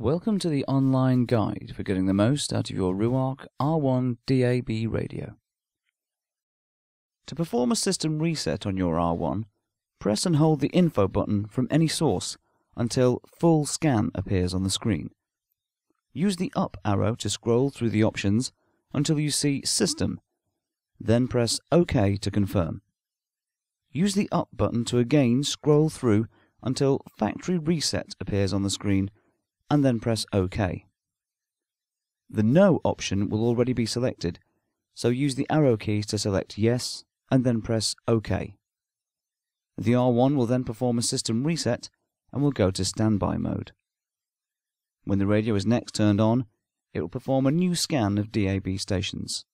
Welcome to the online guide for getting the most out of your Ruark R1 DAB radio. To perform a system reset on your R1, press and hold the info button from any source until full scan appears on the screen. Use the up arrow to scroll through the options until you see System, then press OK to confirm. Use the up button to again scroll through until Factory Reset appears on the screen and then press OK. The No option will already be selected, so use the arrow keys to select Yes and then press OK. The R1 will then perform a system reset and will go to standby mode. When the radio is next turned on, it will perform a new scan of DAB stations.